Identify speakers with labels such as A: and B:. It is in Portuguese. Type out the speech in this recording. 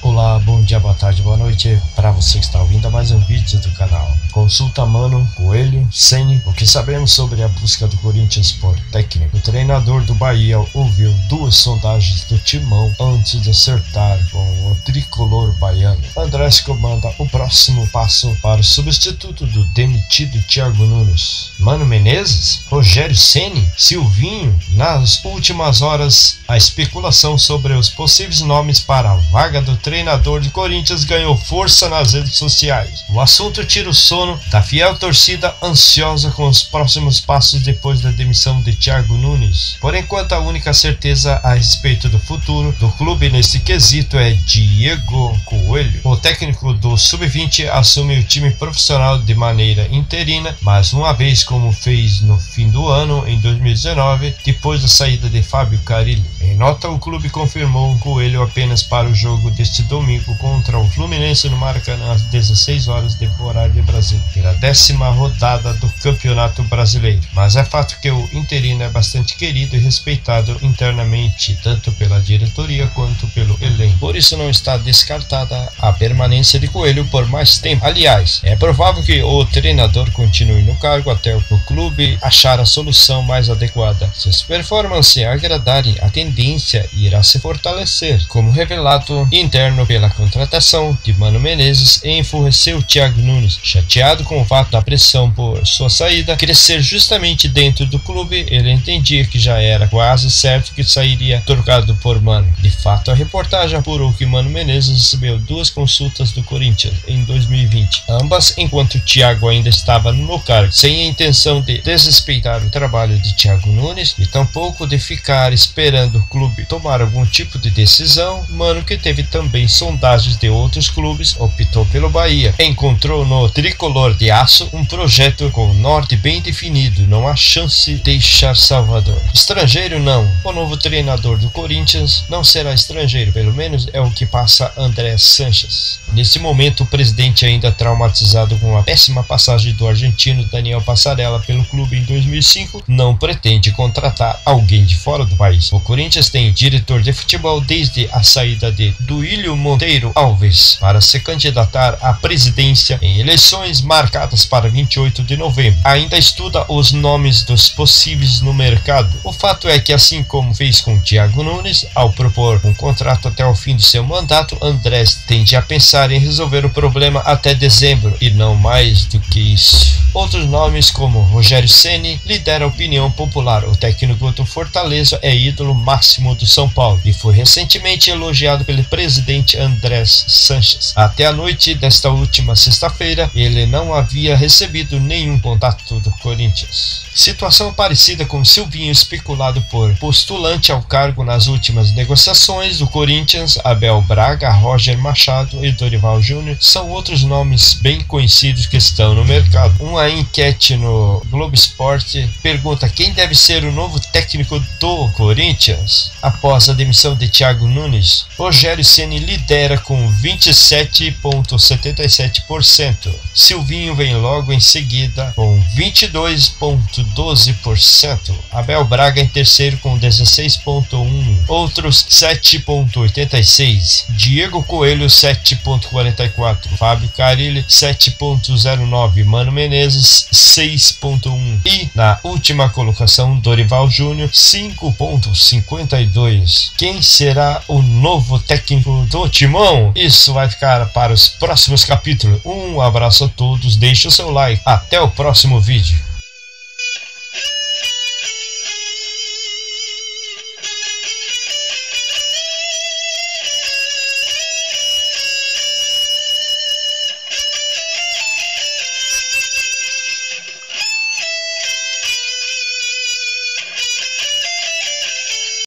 A: Olá, bom dia, boa tarde, boa noite para você que está ouvindo mais um vídeo do canal. Consulta Mano Coelho, Sene, o que sabemos sobre a busca do Corinthians por técnico. O treinador do Bahia ouviu duas sondagens do Timão antes de acertar com o tricolor baiano. Andrés comanda o próximo passo para o substituto do demitido Thiago Nunes. Mano Menezes, Rogério Ceni, Silvinho. Nas últimas horas, a especulação sobre os possíveis nomes para a vaga do treinador treinador de Corinthians ganhou força nas redes sociais. O assunto tira o sono da fiel torcida ansiosa com os próximos passos depois da demissão de Thiago Nunes. Por enquanto, a única certeza a respeito do futuro do clube nesse quesito é Diego Coelho. O técnico do Sub-20 assume o time profissional de maneira interina, mas uma vez como fez no fim do ano, em 2019, depois da saída de Fábio Carilli. Em nota, o clube confirmou Coelho apenas para o jogo deste domingo contra o Fluminense no Maracanã às 16 horas de horário de Brasília, pela décima rodada do Campeonato Brasileiro. Mas é fato que o interino é bastante querido e respeitado internamente, tanto pela diretoria quanto pelo elenco. Por isso não está descartada a permanência de Coelho por mais tempo. Aliás, é provável que o treinador continue no cargo até o clube achar a solução mais adequada. Se as performances agradarem, a tendência irá se fortalecer, como revelado interno pela contratação de Mano Menezes enfureceu Thiago Nunes. Chateado com o fato da pressão por sua saída crescer justamente dentro do clube, ele entendia que já era quase certo que sairia trocado por Mano. De fato, a reportagem apurou que Mano Menezes recebeu duas consultas do Corinthians em 2020, ambas enquanto Thiago ainda estava no cargo, sem a intenção de desrespeitar o trabalho de Thiago Nunes e tampouco de ficar esperando o clube tomar algum tipo de decisão. Mano que teve também sondagens de outros clubes, optou pelo Bahia. Encontrou no tricolor de aço um projeto com o norte bem definido, não há chance de deixar Salvador. Estrangeiro não. O novo treinador do Corinthians não será estrangeiro, pelo menos é o que passa André Sanches. Nesse momento, o presidente ainda traumatizado com a péssima passagem do argentino Daniel Passarella pelo clube em 2005, não pretende contratar alguém de fora do país. O Corinthians tem diretor de futebol desde a saída de Duílio Monteiro Alves para se candidatar à presidência em eleições marcadas para 28 de novembro. Ainda estuda os nomes dos possíveis no mercado. O fato é que, assim como fez com Thiago Nunes, ao propor um contrato até o fim de seu mandato, Andrés tende a pensar resolver o problema até dezembro e não mais do que isso. Outros nomes como Rogério Ceni lidera a opinião popular. O técnico do Fortaleza é ídolo máximo do São Paulo e foi recentemente elogiado pelo presidente Andrés Sanches. Até a noite desta última sexta-feira, ele não havia recebido nenhum contato do Corinthians. Situação parecida com Silvinho especulado por postulante ao cargo nas últimas negociações do Corinthians, Abel Braga, Roger Machado e Dorival Júnior são outros nomes bem conhecidos que estão no mercado. Uma enquete no Globo Esporte pergunta quem deve ser o novo técnico do Corinthians após a demissão de Thiago Nunes. Rogério Ceni lidera com 27,77%. Silvinho vem logo em seguida com 22,12%. Abel Braga em terceiro com 16,1%. Outros 7,86%. Diego Coelho 7,44%. Fábio Carilli 7,09%. Mano Menezes 6,1%. E na última colocação, Dorival Júnior 5,52%. Quem será o novo técnico do Timão? Isso vai ficar para os próximos capítulos. Um abraço a todos, deixe o seu like. Até o próximo vídeo.